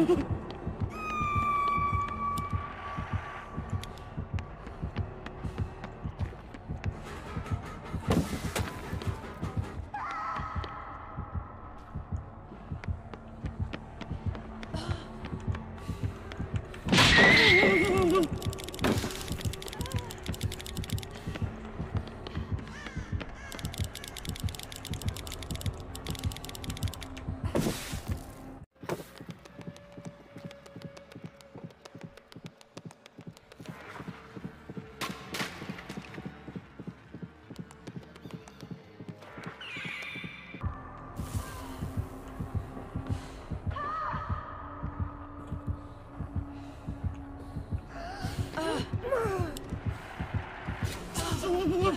Ha, ha, ha. 不我不